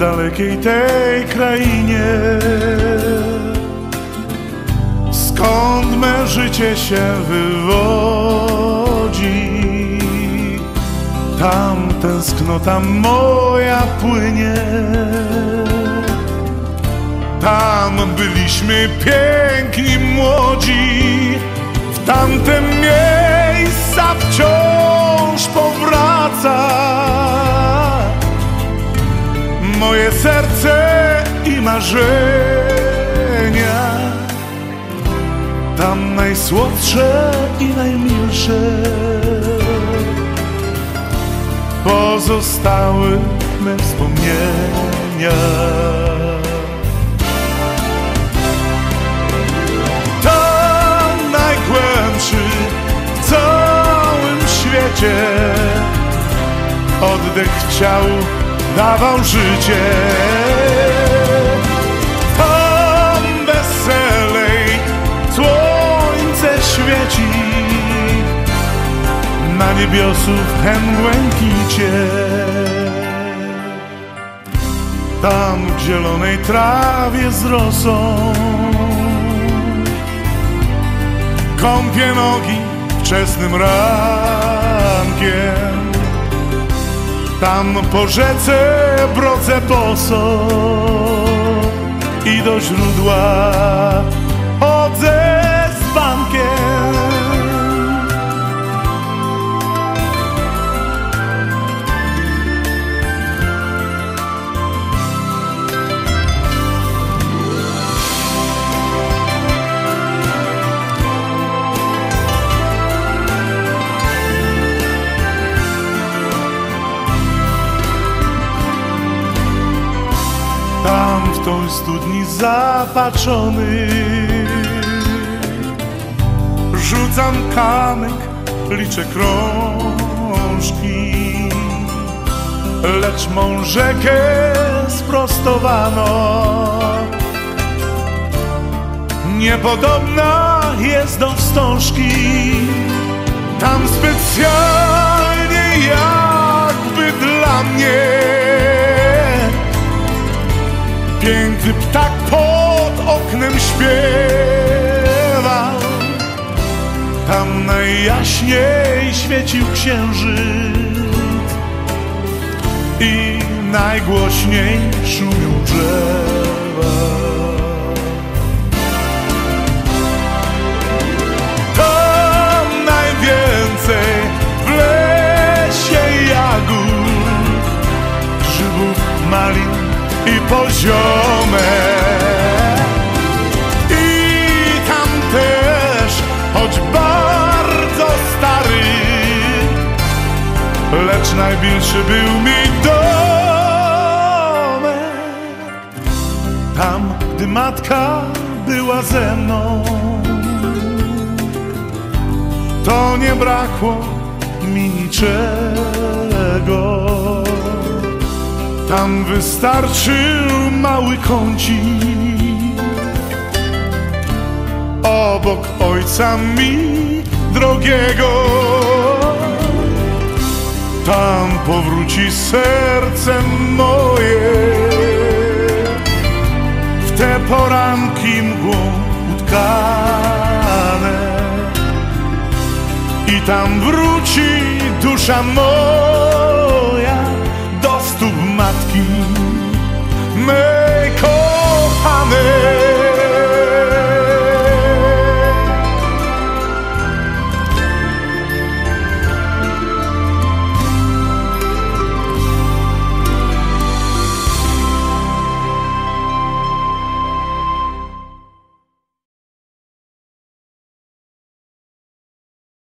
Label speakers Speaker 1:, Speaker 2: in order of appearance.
Speaker 1: dalekiej tej krainie. Skąd me życie się wywodzi? Tam tęsknota moja płynie. Tam byliśmy piękni, młodzi. W tamte miejsca wciąż marzenia Tam najsłodsze i najmilsze Pozostały me wspomnienia. Tam najgłębszy w całym świecie Oddech ciału dawał życie niebiosów hen błękicie. Tam w zielonej trawie z rosą Kąpię nogi wczesnym rankiem. Tam po rzece brodzę boso i do źródła chodzę w tą studni zapatrzony Rzucam kamyk, liczę krążki Lecz mą rzekę sprostowano. Niepodobna jest do wstążki Tam specjalnie oknem śpiewał Tam najjaśniej świecił księżyc I najgłośniej szumią drzewa. Tam najwięcej w lesie jagód Grzybów, malin i poziome Lecz najbliższy był mi domek. Tam, gdy matka była ze mną To nie brakło mi niczego. Tam wystarczył mały kącik. Obok ojca mi drogiego Tam powróci serce moje. W te poranki mgłą utkane. I tam wróci dusza moja